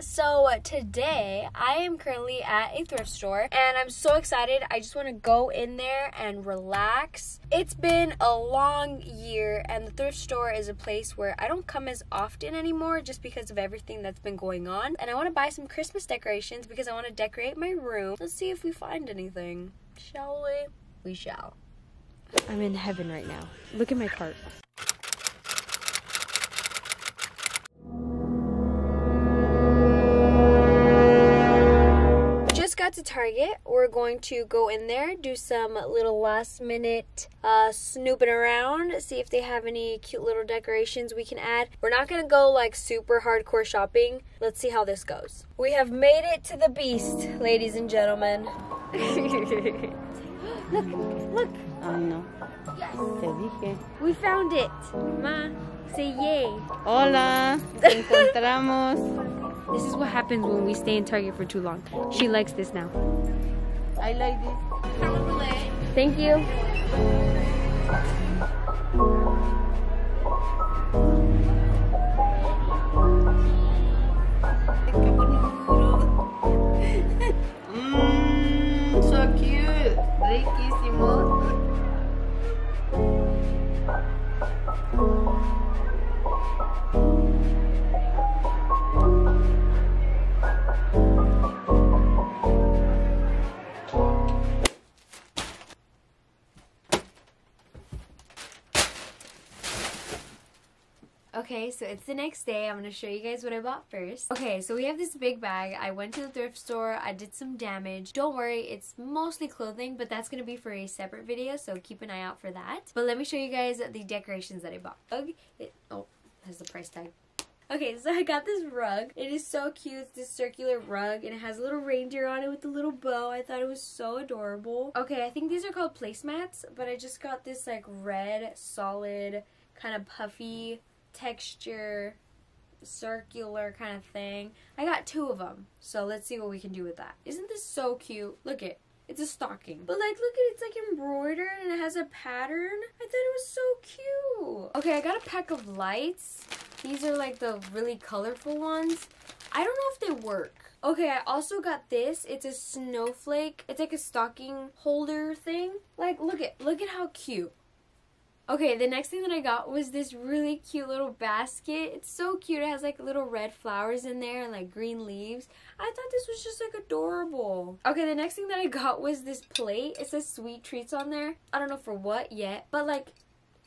So today I am currently at a thrift store and I'm so excited. I just want to go in there and relax. It's been a long year and the thrift store is a place where I don't come as often anymore just because of everything that's been going on. And I want to buy some Christmas decorations because I want to decorate my room. Let's see if we find anything. Shall we? We shall. I'm in heaven right now. Look at my cart. Got to Target. We're going to go in there, do some little last minute uh, snooping around, see if they have any cute little decorations we can add. We're not gonna go like super hardcore shopping. Let's see how this goes. We have made it to the beast, ladies and gentlemen. look, look. Ay, no. Yes. Te dije. We found it. Ma, say yay. Hola. Te encontramos. This is what happens when we stay in Target for too long. She likes this now. I like this. Thank you. Okay, so it's the next day. I'm gonna show you guys what I bought first. Okay, so we have this big bag. I went to the thrift store. I did some damage. Don't worry, it's mostly clothing, but that's gonna be for a separate video, so keep an eye out for that. But let me show you guys the decorations that I bought. Okay, it, oh, has the price tag. Okay, so I got this rug. It is so cute. It's this circular rug and it has a little reindeer on it with a little bow. I thought it was so adorable. Okay, I think these are called placemats, but I just got this like red, solid, kind of puffy texture circular kind of thing. I got two of them. So let's see what we can do with that. Isn't this so cute? Look it. It's a stocking. But like look at it, it's like embroidered and it has a pattern. I thought it was so cute. Okay, I got a pack of lights. These are like the really colorful ones. I don't know if they work. Okay, I also got this. It's a snowflake. It's like a stocking holder thing. Like look at look at how cute. Okay, the next thing that I got was this really cute little basket. It's so cute. It has like little red flowers in there and like green leaves. I thought this was just like adorable. Okay, the next thing that I got was this plate. It says sweet treats on there. I don't know for what yet, but like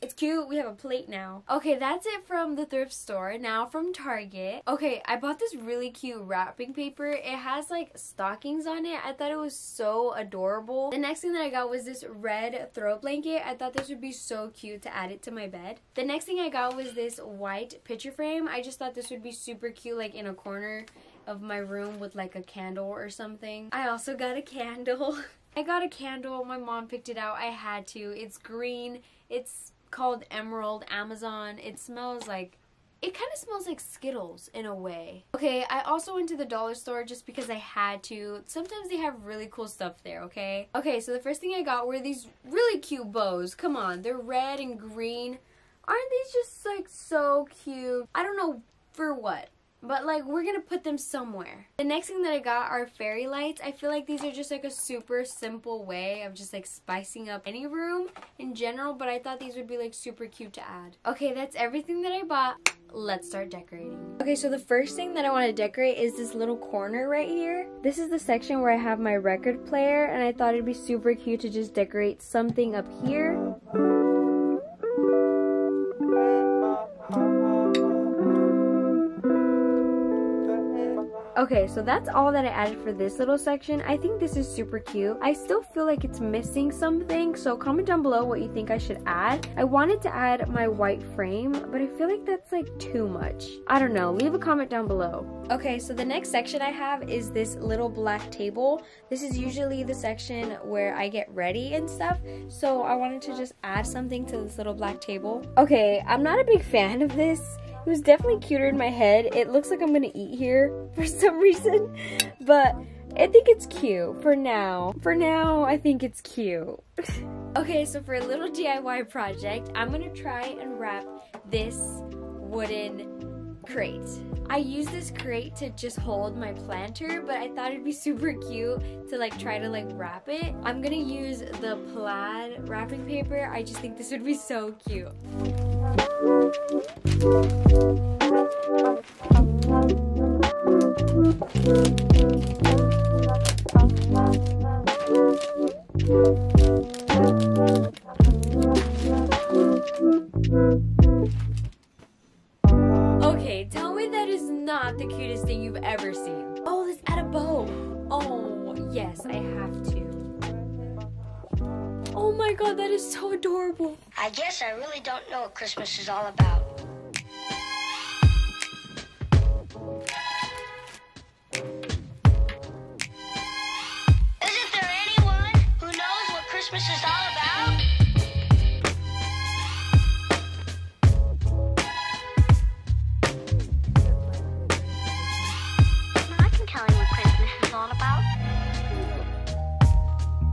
it's cute. We have a plate now. Okay, that's it from the thrift store. Now from Target. Okay, I bought this really cute wrapping paper. It has like stockings on it. I thought it was so adorable. The next thing that I got was this red throw blanket. I thought this would be so cute to add it to my bed. The next thing I got was this white picture frame. I just thought this would be super cute like in a corner of my room with like a candle or something. I also got a candle. I got a candle. My mom picked it out. I had to. It's green. It's called Emerald Amazon. It smells like it kind of smells like Skittles in a way. Okay, I also went to the dollar store just because I had to. Sometimes they have really cool stuff there, okay? Okay, so the first thing I got were these really cute bows. Come on, they're red and green. Aren't these just like so cute? I don't know for what. But like we're gonna put them somewhere. The next thing that I got are fairy lights. I feel like these are just like a super simple way of just like spicing up any room in general, but I thought these would be like super cute to add. Okay, that's everything that I bought. Let's start decorating. Okay, so the first thing that I want to decorate is this little corner right here. This is the section where I have my record player and I thought it'd be super cute to just decorate something up here. Okay, so that's all that I added for this little section. I think this is super cute. I still feel like it's missing something, so comment down below what you think I should add. I wanted to add my white frame, but I feel like that's like too much. I don't know, leave a comment down below. Okay, so the next section I have is this little black table. This is usually the section where I get ready and stuff, so I wanted to just add something to this little black table. Okay, I'm not a big fan of this. It was definitely cuter in my head. It looks like I'm gonna eat here for some reason, but I think it's cute for now. For now, I think it's cute. okay, so for a little DIY project, I'm gonna try and wrap this wooden crate. I use this crate to just hold my planter, but I thought it'd be super cute to like try to like wrap it. I'm gonna use the plaid wrapping paper. I just think this would be so cute. Okay, Oh my god, that is so adorable. I guess I really don't know what Christmas is all about. Isn't there anyone who knows what Christmas is all about?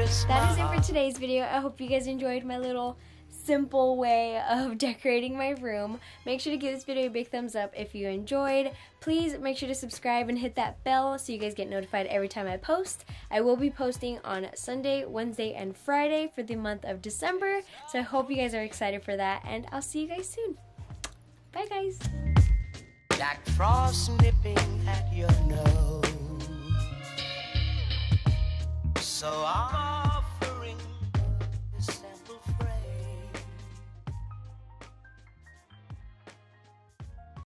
Christmas. That is it for today's video. I hope you guys enjoyed my little simple way of decorating my room. Make sure to give this video a big thumbs up if you enjoyed. Please make sure to subscribe and hit that bell so you guys get notified every time I post. I will be posting on Sunday, Wednesday, and Friday for the month of December. So I hope you guys are excited for that and I'll see you guys soon. Bye guys. Jack Frost nipping at your nose. So I'm